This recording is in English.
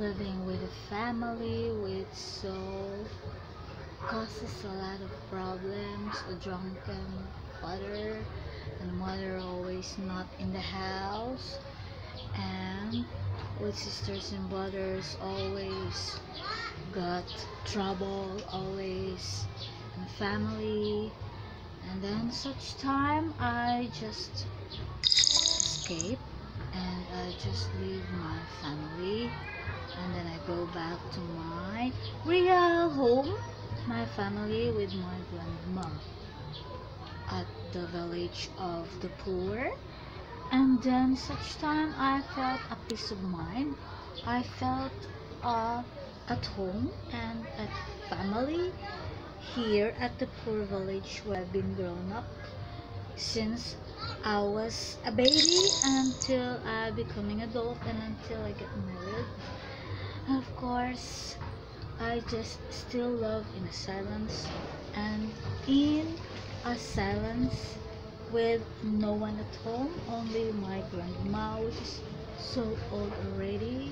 living with a family with so causes a lot of problems a drunken father and mother always not in the house. And with sisters and brothers always got trouble always in family. And then such time i just escape and i just leave my family back to my real home my family with my grandma at the village of the poor and then such time I felt a peace of mind. I felt uh, at home and at family here at the poor village where I've been grown up since I was a baby until I becoming adult and until I get married. Of course, I just still love in a silence and in a silence with no one at home, only my grandma, which is so old already.